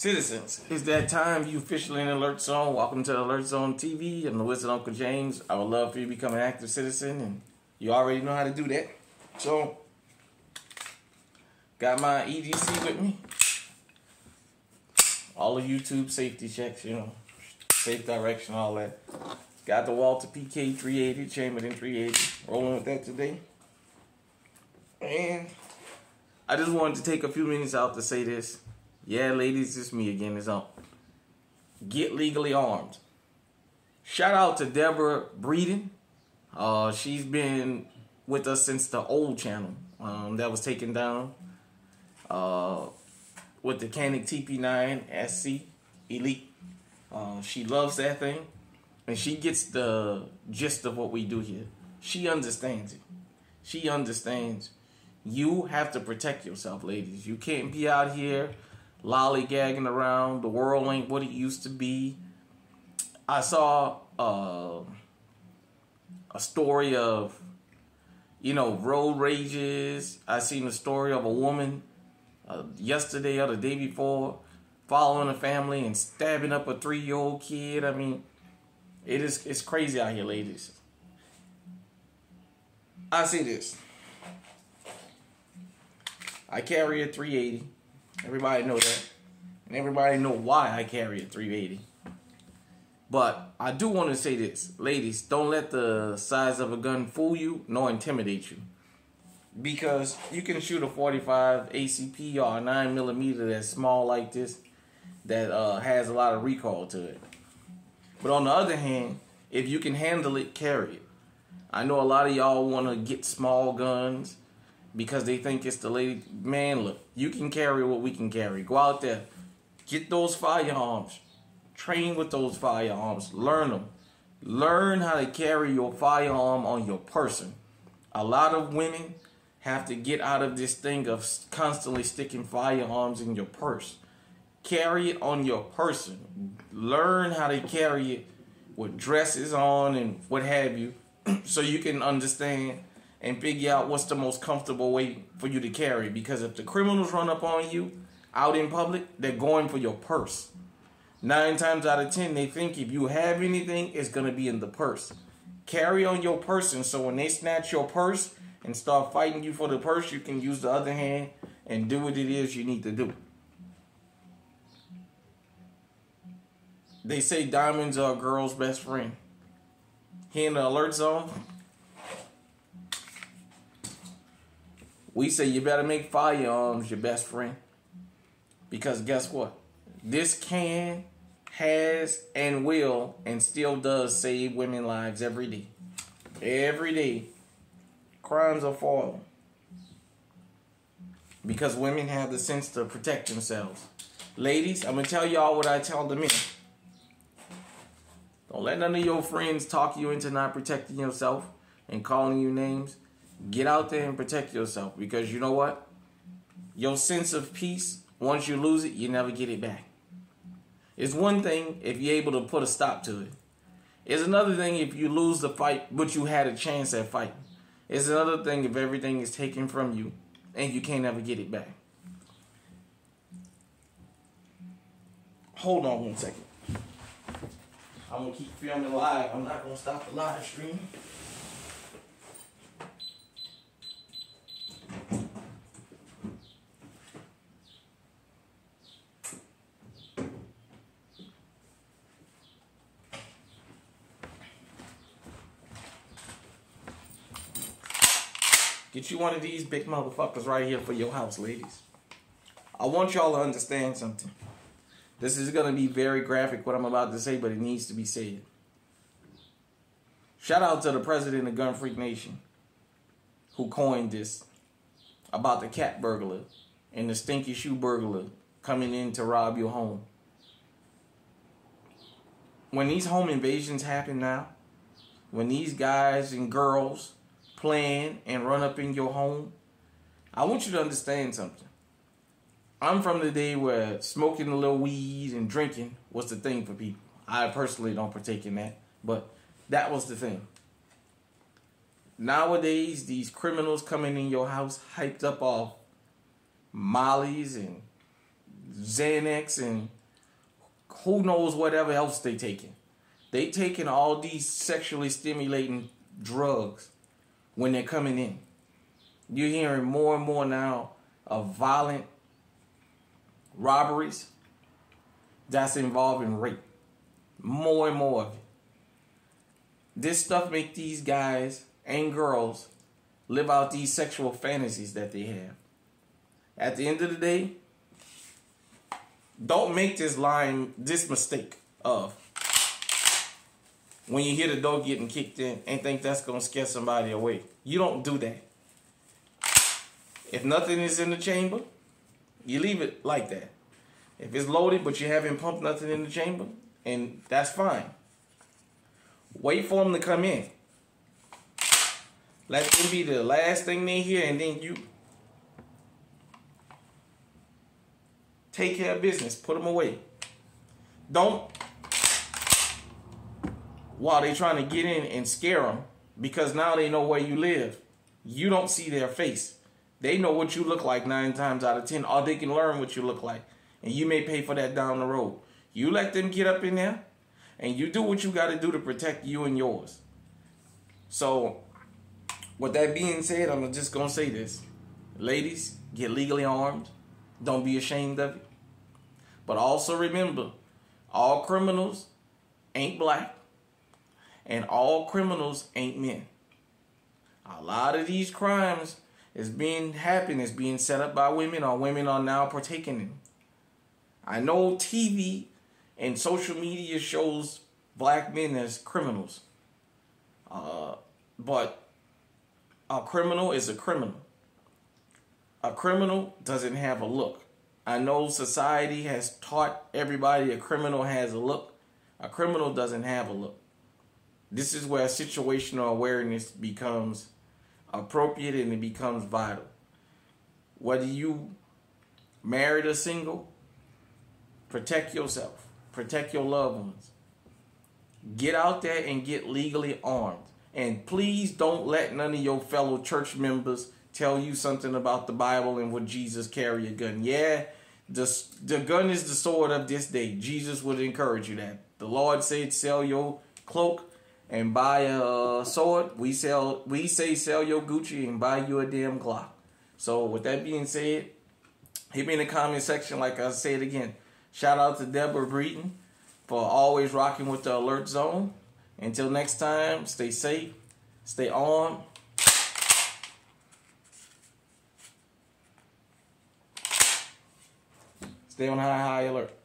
Citizens, it's that time you officially in Alert Zone. Welcome to Alert Zone TV. I'm the Wizard Uncle James. I would love for you to become an active citizen, and you already know how to do that. So, got my EDC with me. All the YouTube safety checks, you know, safe direction, all that. Got the Walther PK 380, chambered in 380. Rolling with that today. And I just wanted to take a few minutes out to say this. Yeah, ladies, it's me again. It's on. Get legally armed. Shout out to Deborah Breeden. Uh, she's been with us since the old channel um, that was taken down uh, with the Canik TP9 SC Elite. Uh, she loves that thing, and she gets the gist of what we do here. She understands it. She understands. You have to protect yourself, ladies. You can't be out here lollygagging around. The world ain't what it used to be. I saw uh, a story of, you know, road rages. I seen a story of a woman uh, yesterday or the day before following a family and stabbing up a three-year-old kid. I mean, it is it's crazy out here, ladies. I see this. I carry a 380. Everybody know that. And everybody know why I carry a 380. But I do want to say this. Ladies, don't let the size of a gun fool you nor intimidate you. Because you can shoot a 45 ACP or a 9 millimeter that's small like this that uh, has a lot of recoil to it. But on the other hand, if you can handle it, carry it. I know a lot of y'all want to get small guns because they think it's the lady. Man, look, you can carry what we can carry. Go out there, get those firearms, train with those firearms, learn them. Learn how to carry your firearm on your person. A lot of women have to get out of this thing of constantly sticking firearms in your purse. Carry it on your person. Learn how to carry it with dresses on and what have you so you can understand and figure out what's the most comfortable way for you to carry. Because if the criminals run up on you out in public, they're going for your purse. Nine times out of ten, they think if you have anything, it's going to be in the purse. Carry on your person so when they snatch your purse and start fighting you for the purse, you can use the other hand and do what it is you need to do. They say diamonds are a girl's best friend. Here in the alert zone, we say you better make firearms your best friend. Because guess what? This can, has, and will, and still does save women lives every day. Every day. Crimes are falling. Because women have the sense to protect themselves. Ladies, I'm going to tell y'all what I tell the men. Don't let none of your friends talk you into not protecting yourself and calling you names. Get out there and protect yourself because you know what? Your sense of peace, once you lose it, you never get it back. It's one thing if you're able to put a stop to it. It's another thing if you lose the fight, but you had a chance at fighting. It's another thing if everything is taken from you and you can't ever get it back. Hold on one second. I'm gonna keep filming live. I'm not gonna stop the live stream. Get you one of these big motherfuckers right here for your house, ladies. I want y'all to understand something. This is going to be very graphic, what I'm about to say, but it needs to be said. Shout out to the president of Gun Freak Nation who coined this about the cat burglar and the stinky shoe burglar coming in to rob your home. When these home invasions happen now, when these guys and girls plan and run up in your home, I want you to understand something. I'm from the day where smoking a little weed and drinking was the thing for people. I personally don't partake in that, but that was the thing. Nowadays, these criminals coming in your house hyped up off mollies and Xanax and who knows whatever else they taking. They taking all these sexually stimulating drugs when they're coming in. You're hearing more and more now of violent robberies that's involving rape. More and more of it. This stuff make these guys and girls live out these sexual fantasies that they have. At the end of the day, don't make this line, this mistake of when you hear the door getting kicked in and think that's gonna scare somebody away. You don't do that. If nothing is in the chamber, you leave it like that. If it's loaded but you haven't pumped nothing in the chamber, and that's fine. Wait for them to come in. Let them be the last thing they hear, and then you take care of business. Put them away. Don't while they trying to get in and scare them because now they know where you live. You don't see their face. They know what you look like nine times out of ten, or they can learn what you look like, and you may pay for that down the road. You let them get up in there, and you do what you got to do to protect you and yours. So, with that being said, I'm just gonna say this: ladies, get legally armed. Don't be ashamed of it. But also remember, all criminals ain't black, and all criminals ain't men. A lot of these crimes is being happening, is being set up by women, or women are now partaking in. I know TV and social media shows black men as criminals, uh, but a criminal is a criminal. A criminal doesn't have a look. I know society has taught everybody a criminal has a look. A criminal doesn't have a look. This is where situational awareness becomes appropriate and it becomes vital. Whether you married or single, protect yourself, protect your loved ones. Get out there and get legally armed. And please don't let none of your fellow church members tell you something about the Bible and what Jesus carry a gun. Yeah, the, the gun is the sword of this day. Jesus would encourage you that. The Lord said, sell your cloak and buy a sword. We sell we say sell your Gucci and buy you a damn Glock. So with that being said, hit me in the comment section like I said again. Shout out to Deborah Breeden for always rocking with the alert zone. Until next time, stay safe, stay armed. Stay on high, high alert.